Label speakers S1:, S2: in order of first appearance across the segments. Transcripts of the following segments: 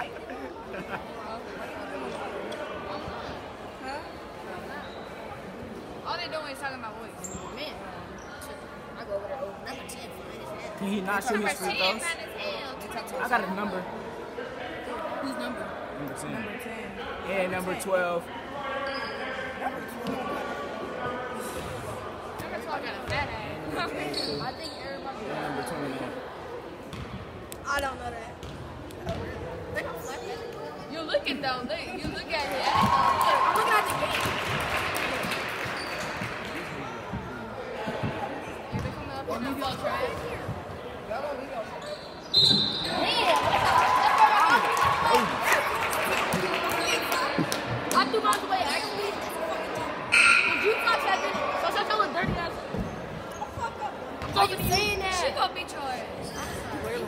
S1: All they're
S2: is about I go over there oh, number 10
S3: Can he not shoot his free throws? I got a number.
S2: Who's number?
S3: Number 10.
S4: Number 10.
S3: Number 12.
S1: Number 12 got a fat ass.
S2: I think everybody.
S3: Number 21.
S2: I don't know that
S1: at them. They, you look at it.
S2: I'm looking at the game.
S1: Yeah, they coming up in the fuck trash.
S2: I threw mine away actually. Did you touch that thing? So shut your little dirty ass. I'm fucking saying
S1: She gonna beat your ass.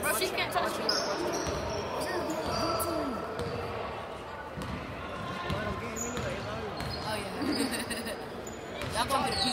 S2: Bro, she can't touch you. convertir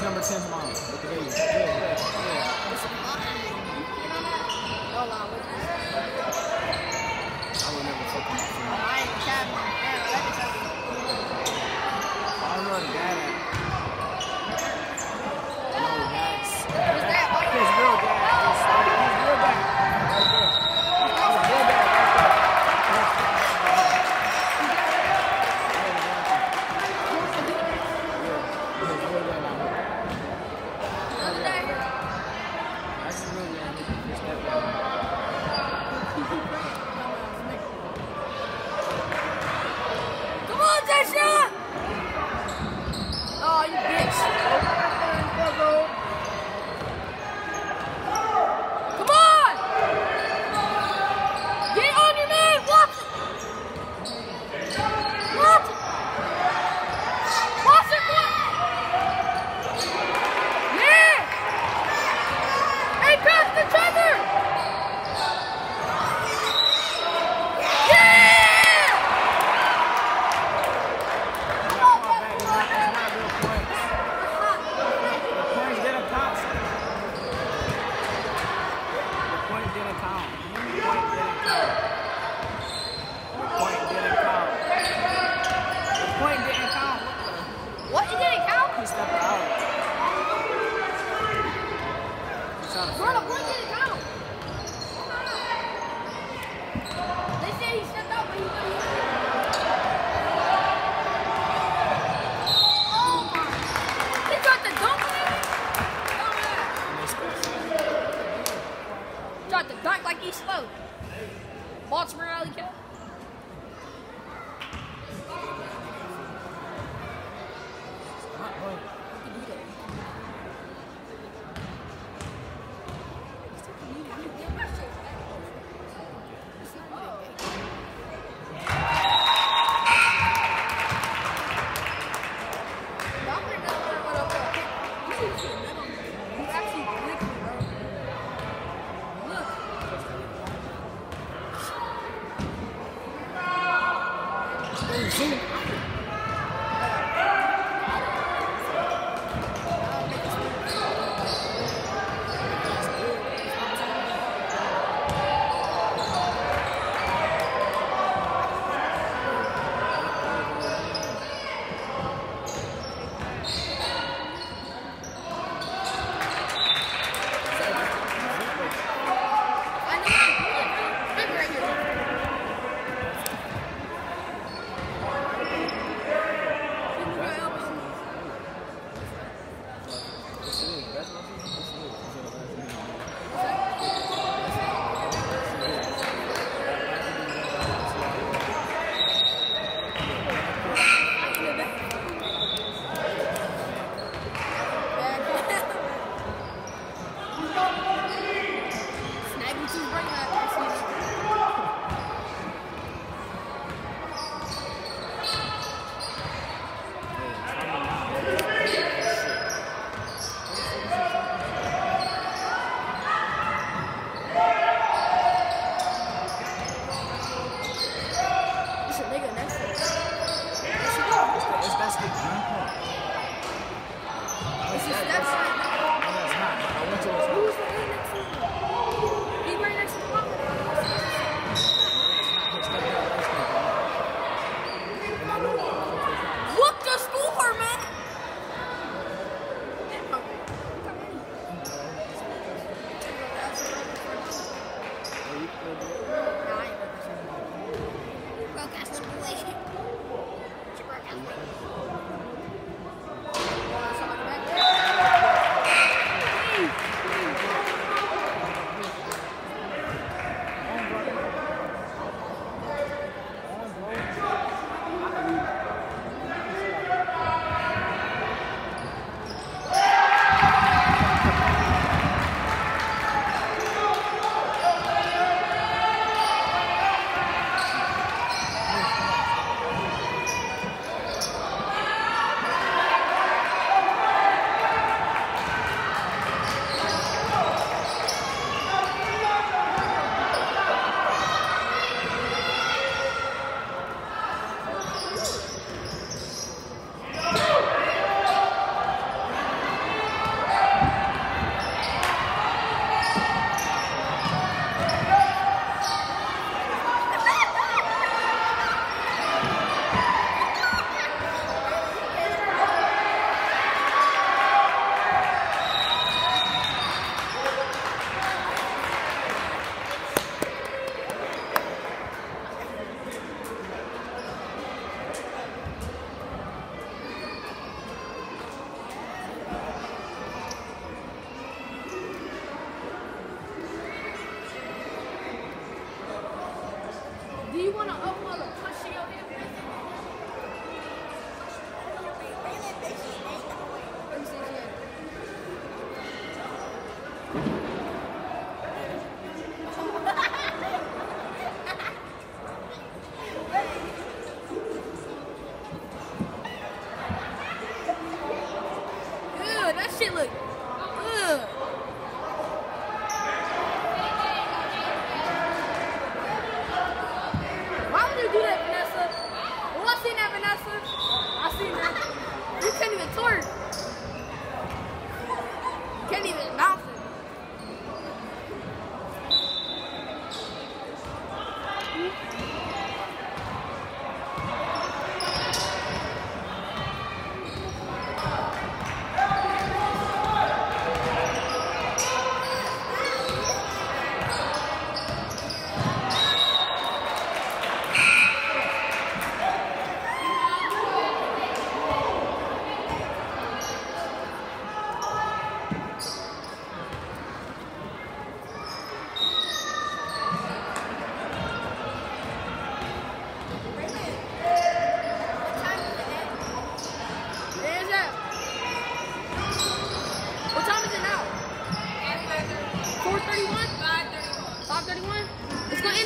S2: it's
S3: number ten, mom. Look at these. Yeah, yeah. I never.
S2: Sloan. Baltimore Alley Cat.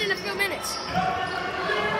S2: In a few minutes.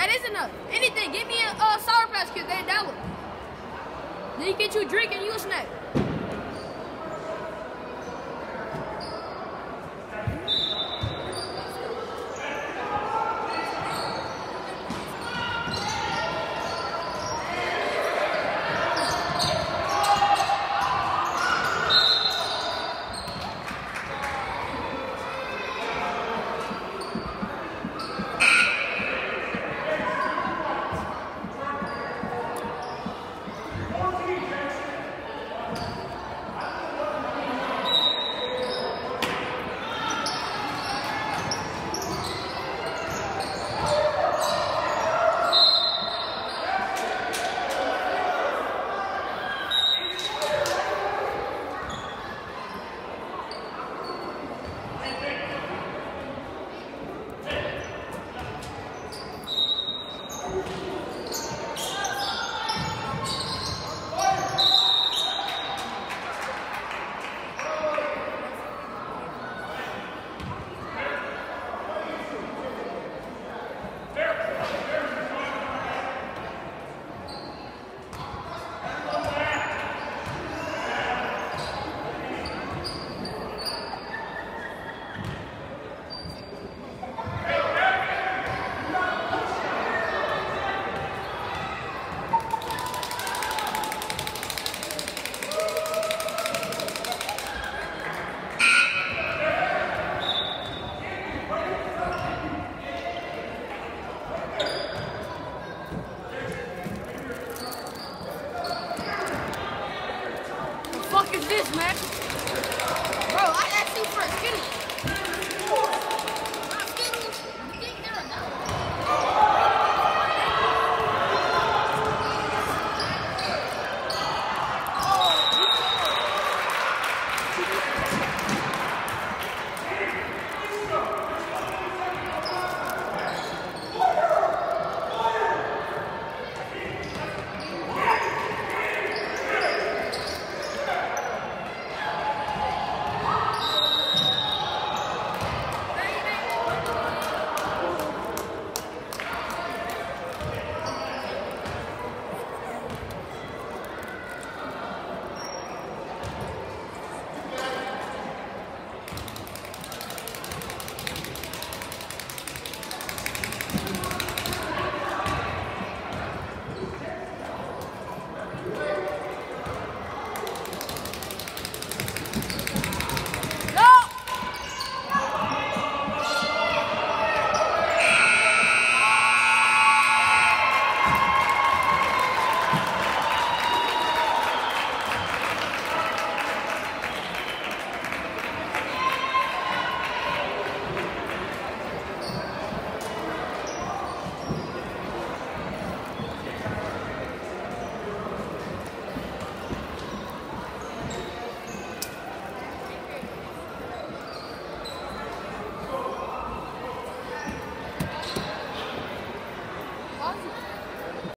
S2: That is enough. Anything. Give me a uh, Sour Patch Kid. They that one. Then you get you a drink and you a snack. Os médicos